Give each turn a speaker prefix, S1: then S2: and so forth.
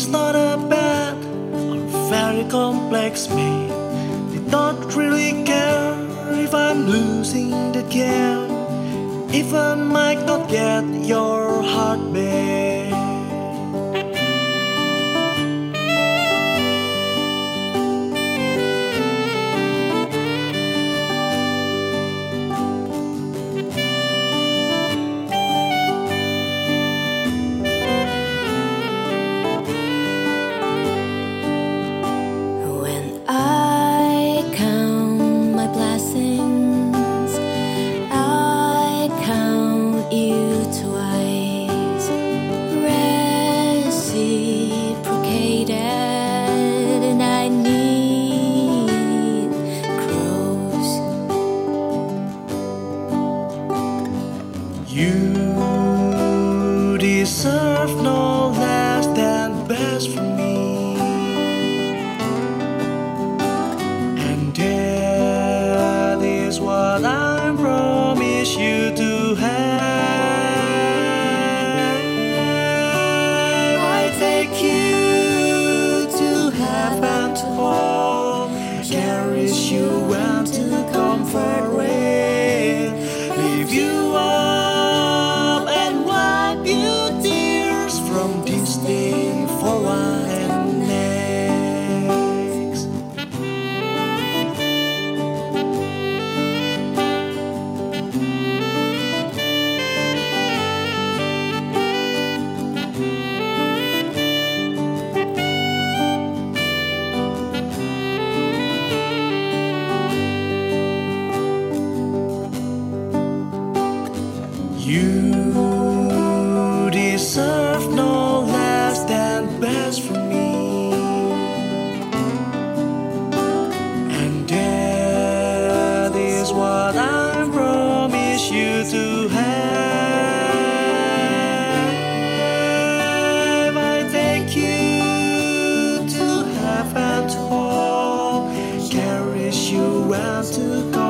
S1: is not a bad or very complex man. They don't really care if I'm losing the game. Even might not get your heartbeat.
S2: You
S1: deserve no from for forward and next. You what I promise you to have. I thank you to have and all, carries you well to God.